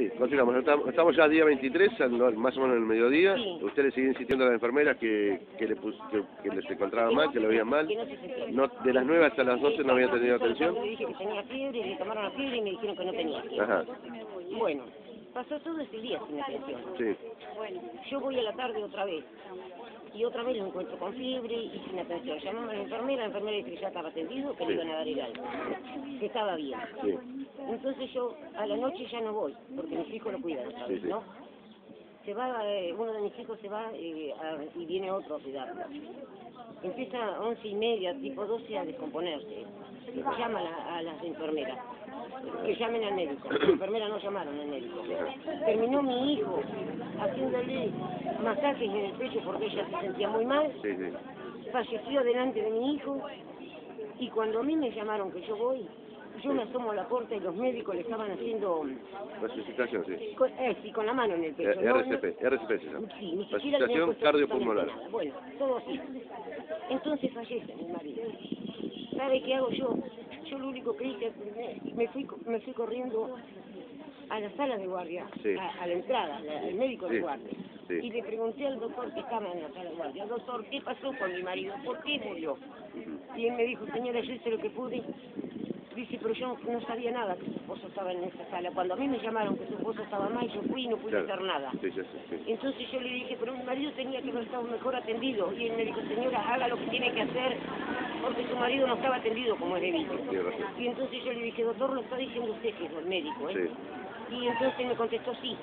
Sí, continuamos. Estamos ya día 23, al- más o menos en el mediodía. Sí. Usted le sigue insistiendo a la enfermera que, que, le pus- que, que les encontraba mal, que lo veían mal. No de las 9 hasta las 12 no había tenido atención. Le dije que tenía fiebre, le tomaron la fiebre y me dijeron que no tenía fiebre. Ajá, Bueno, pasó todo ese día sin atención. sí. Bueno, yo voy a la tarde otra vez. Y otra vez lo encuentro con fiebre y sin atención. Llamamos a la enfermera, la enfermera dice que ya estaba atendido, que le iban a dar el alta. Que estaba bien. Sí. Yo a la noche ya no voy, porque mis hijos lo cuidan otra Sí. ¿no? Se va, eh, uno de mis hijos se va eh, a- y viene otro a cuidarlo. Empieza a once y media, tipo doce, a descomponerse. Llama a, la- a las enfermeras, que llamen al médico. Las enfermeras no llamaron al médico. Terminó mi hijo haciéndole masajes en el pecho porque ella se sentía muy mal. Sí. Falleció delante de mi hijo y cuando a mí me llamaron que yo voy, yo me asomo a la puerta y los médicos le estaban haciendo Resucitación, sí. con, eh, sí, con la mano en el Eh, pecho. ¿no? RCP, RCP se llama. Sí, ni Resucitación cardiopulmonar. Bueno, todo así. Entonces fallece mi marido. ¿Sabe qué hago yo? Yo lo único que hice, me- me fui, me fui corriendo a la sala de guardia, Sí. a, a la entrada, la- al médico Sí, de guardia. sí. Y le pregunté al doctor que estaba en la sala de guardia, doctor, ¿qué pasó con mi marido? ¿Por qué murió? Y él me dijo, señora, yo hice lo que pude. Yo no sabía nada que su esposo estaba en esa sala. Cuando a mí me llamaron que su esposo estaba mal, yo fui y no pude Claro. hacer nada. Sí, sí, sí, sí. Entonces yo le dije, pero mi marido tenía que haber estado mejor atendido. Y él me dijo, señora, haga lo que tiene que hacer, porque su marido no estaba atendido como es debido. Y entonces yo le dije, doctor, lo está diciendo usted que es el médico, ¿eh? Y entonces me contestó, sí.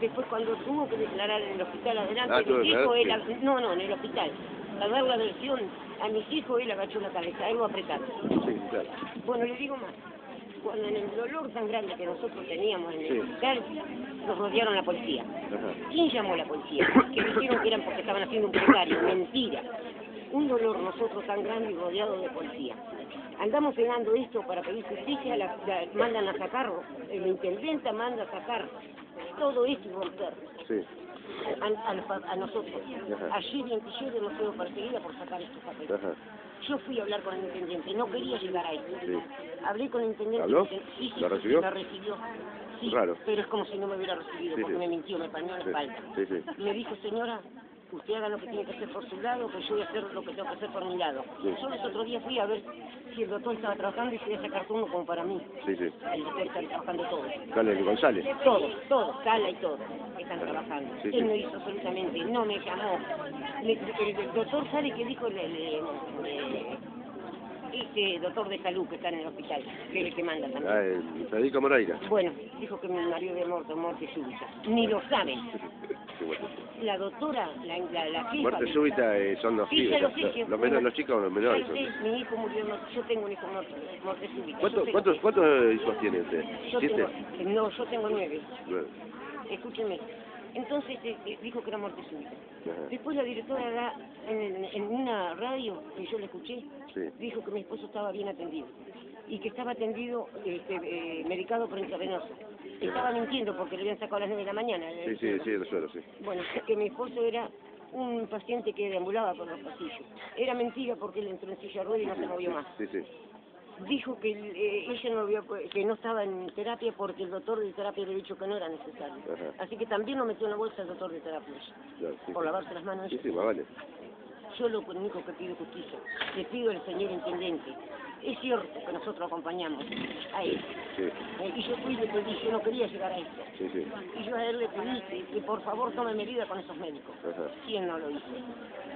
Después cuando tuvo que declarar en el hospital adelante Ah, ag- no, no, en el hospital, a dar la versión a mis hijos, él agachó la cabeza, él lo apretaron. Sí, claro. Bueno, le digo más. Cuando en el dolor tan grande que nosotros teníamos en el Sí. hospital, nos rodearon la policía. Ajá. ¿Quién llamó a la policía? Que dijeron que eran porque estaban haciendo un precario. Mentira. Un dolor nosotros tan grande y rodeado de policía. Andamos pegando esto para pedir justicia, la, la- mandan a sacarlo. El intendente manda a sacar todo esto y romper Sí. A, a nosotros. Ajá. Allí en Antillero nos fuimos perseguida por sacar estos papeles. Ajá. Yo fui a hablar con el intendente, no quería llegar a esto. Sí. Hablé con el intendente. ¿Habló? Sí, sí, ¿Lo recibió? La recibió. Sí, Raro. pero es como si no me hubiera recibido, porque me mintió, me pañó la espalda. Me dijo, señora, usted haga lo que tiene que hacer por su lado, que yo voy a hacer lo que tengo que hacer por mi lado. Sí. Yo los otros días fui a ver si el doctor estaba trabajando y fui a sacar turno como para mí. Sí, sí. El doctor está trabajando todo. Dale, González. Todos, todos, Cala y todos, están trabajando. Sí, Él no hizo absolutamente, no me llamó. Le- el, el doctor sabe que dijo el, el- el- este doctor de salud que está en el hospital, que es el que manda también. Ah, el Federico Moreira. Bueno, dijo que mi marido había muerto muerte súbita. Ni lo saben. La doctora, la, la, la. Muerte súbita eh, son los Sí, los, menores, los chicos o los menores. Sé, mi hijo murió, muerte- yo tengo un hijo muerto, muerte súbita. ¿Cuántos, cuántos, ¿Cuántos hijos tiene usted? Yo ¿Siete? tengo, no, yo tengo nueve. Nueve. Escúcheme. Entonces eh, eh, dijo que era muerte súbita. Ajá. Después la directora da- en, en una radio que yo le escuché, Sí. dijo que mi esposo estaba bien atendido y que estaba atendido, este, eh, medicado por intravenoso. Estaba mintiendo porque le habían sacado a las 9 de la mañana. Sí, sí, sí, lo suelo, sí. Bueno, que mi esposo era un paciente que deambulaba por los pasillos. Era mentira porque él entró en silla de ruedas y no se movió más. Sí, sí. Dijo que eh, ella no había, que no estaba en terapia porque el doctor de terapia le había dicho que no era necesario. Ajá. Así que también lo metió en la bolsa el doctor de terapia Claro, sí, por lavarse las manos. Sí, sí, más vale. Yo lo único que pido justicia. Le pido al señor intendente. Es cierto que nosotros acompañamos a él. Sí, Eh, y yo fui y le pedí, yo no quería llegar a esto. sí, sí. Y yo a él le pedí que, por favor tome medida con esos médicos. Ajá. ¿Quién no lo hizo?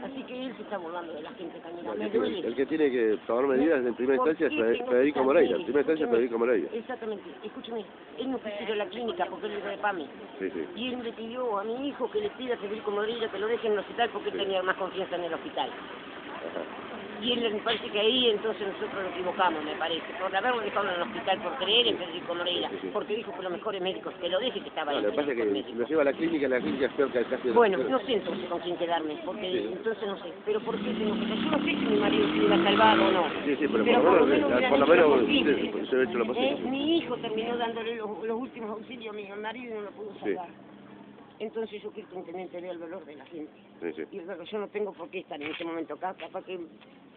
Así que él se está burlando de la gente también. El que, tiene, el que tiene que tomar medidas en primera ¿Por instancia es Federico Moreira. En primera instancia Escúcheme. Federico Moreira. Exactamente. Escúcheme, él no quiso ir a la clínica porque él era de PAMI. Sí, sí. Y él le pidió a mi hijo que le pida a Federico Moreira que lo deje en el hospital porque él tenía más confianza en el hospital. Ajá. Y él me parece que ahí entonces nosotros nos equivocamos, me parece, por haberlo dejado en el hospital, por creer en Federico Moreira, Sí, sí. porque dijo que los mejores médicos que lo deje que estaba No, ahí. lo que pasa es que Federico si médico. lo lleva a la clínica, la clínica es peor que casi... Bueno, no sé entonces con quién quedarme, porque Sí. entonces no sé, pero ¿por qué tengo que Yo no sé si mi marido se hubiera salvado o no. Sí, sí, pero, Pero por lo menos, por lo menos usted ha hecho lo posible. Eh, mi hijo terminó dándole los, los últimos auxilios a mi marido y no lo pudo Sí. salvar. Entonces yo quiero que el intendente vea el valor de la gente. Sí, sí. Y yo no tengo por qué estar en ese momento acá, capaz que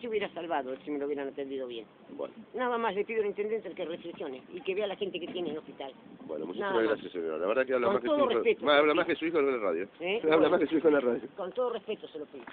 se hubiera salvado si me lo hubieran atendido bien. Bueno, Nada más le pido al intendente que reflexione y que vea la gente que tiene en el hospital. bueno, Nada muchísimas más. gracias, señora. La verdad que habla Con más que su hijo. respeto, más- habla sí. más que su hijo en la radio. ¿Eh? Habla Bueno. más que su hijo en la radio. Con todo respeto se lo pido.